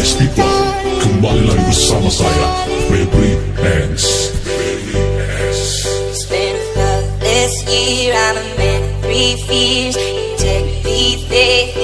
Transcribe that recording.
Nice people, kembali lagi bersama saya, Baby Hands. It's been a loveless year, I'm a man of three fears. You take me there.